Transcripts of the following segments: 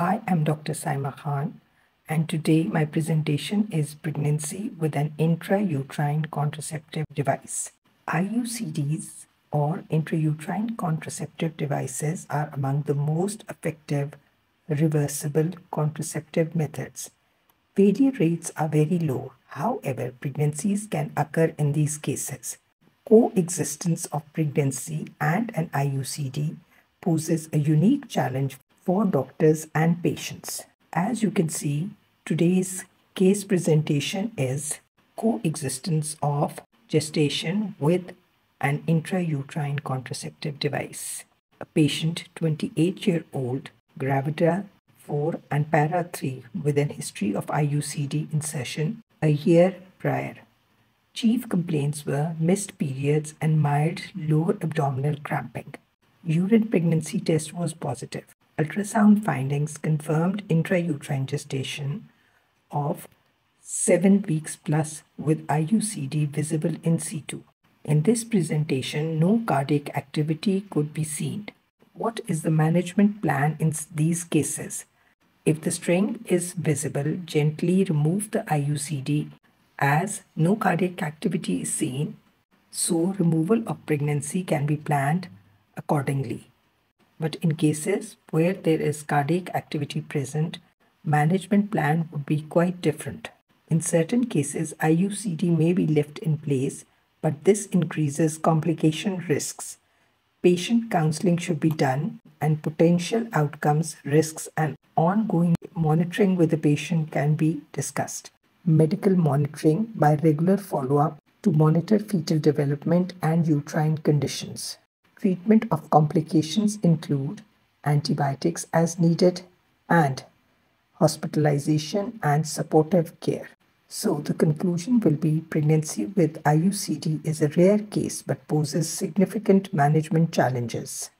I am Dr. Saima Khan and today my presentation is pregnancy with an intrauterine contraceptive device. IUCDs or intrauterine contraceptive devices are among the most effective reversible contraceptive methods. Failure rates are very low. However, pregnancies can occur in these cases. Coexistence of pregnancy and an IUCD poses a unique challenge for doctors and patients. As you can see, today's case presentation is coexistence of gestation with an intrauterine contraceptive device. A patient 28 year old, gravida 4 and para 3 with an history of IUCD insertion a year prior. Chief complaints were missed periods and mild lower abdominal cramping. Urine pregnancy test was positive ultrasound findings confirmed intrauterine gestation of 7 weeks plus with IUCD visible in situ. In this presentation, no cardiac activity could be seen. What is the management plan in these cases? If the string is visible, gently remove the IUCD as no cardiac activity is seen, so removal of pregnancy can be planned accordingly. But in cases where there is cardiac activity present, management plan would be quite different. In certain cases, IUCD may be left in place, but this increases complication risks. Patient counseling should be done and potential outcomes, risks and ongoing monitoring with the patient can be discussed. Medical monitoring by regular follow-up to monitor fetal development and uterine conditions. Treatment of complications include antibiotics as needed and hospitalization and supportive care. So the conclusion will be pregnancy with IUCD is a rare case but poses significant management challenges.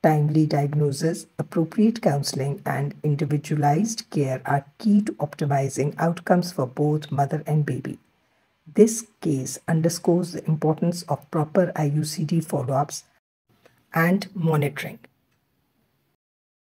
Timely diagnosis, appropriate counseling and individualized care are key to optimizing outcomes for both mother and baby. This case underscores the importance of proper IUCD follow-ups and monitoring.